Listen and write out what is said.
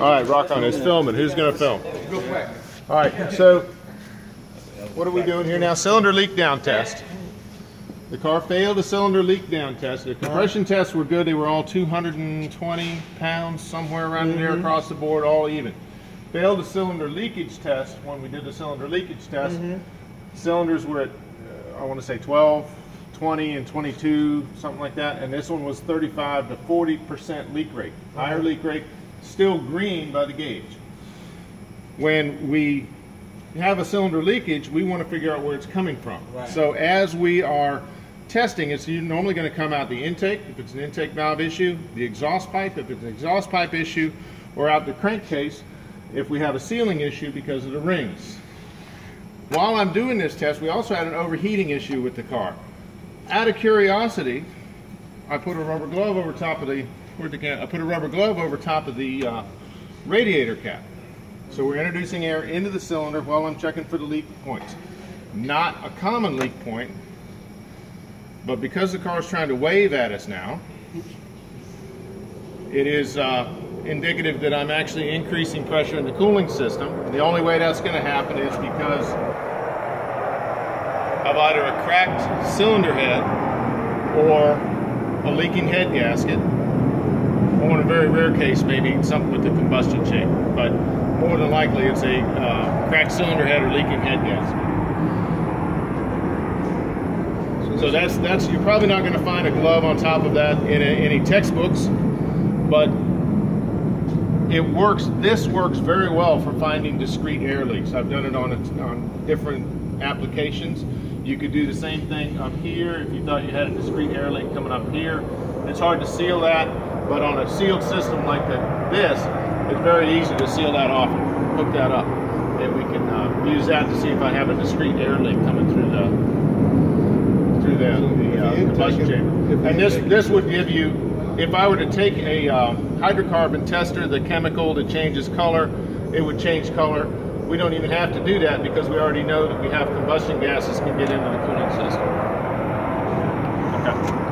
All right, rock on. It's filming. Who's going to film? All right, so what are we doing here now? Cylinder leak down test. The car failed a cylinder leak down test. The compression tests were good. They were all 220 pounds, somewhere around there across the board, all even. Failed a cylinder leakage test when we did the cylinder leakage test. Cylinders were at, uh, I want to say 12, 20, and 22, something like that. And this one was 35 to 40% leak rate. Higher leak rate, still green by the gauge. When we have a cylinder leakage, we want to figure out where it's coming from. Right. So as we are testing, it's normally going to come out the intake, if it's an intake valve issue, the exhaust pipe, if it's an exhaust pipe issue, or out the crankcase, if we have a sealing issue because of the rings. While I'm doing this test, we also had an overheating issue with the car. Out of curiosity, I put a rubber glove over top of the, I put a rubber glove over top of the uh, radiator cap. So we're introducing air into the cylinder while I'm checking for the leak points. Not a common leak point, but because the car is trying to wave at us now, it is uh, indicative that I'm actually increasing pressure in the cooling system. The only way that's going to happen is because of either a cracked cylinder head or a leaking head gasket, or in a very rare case, maybe something with the combustion chamber. But more than likely, it's a uh, cracked cylinder head or leaking head gasket. So that's that's you're probably not going to find a glove on top of that in any textbooks, but it works. This works very well for finding discrete air leaks. I've done it on a, on different applications. You could do the same thing up here if you thought you had a discrete air leak coming up here. It's hard to seal that, but on a sealed system like the, this, it's very easy to seal that off and hook that up. And we can uh, use that to see if I have a discrete air leak coming through the through the, the uh, combustion chamber. And this this would give you, if I were to take a uh, hydrocarbon tester, the chemical that changes color, it would change color. We don't even have to do that because we already know that we have combustion gases can get into the cooling system. Okay.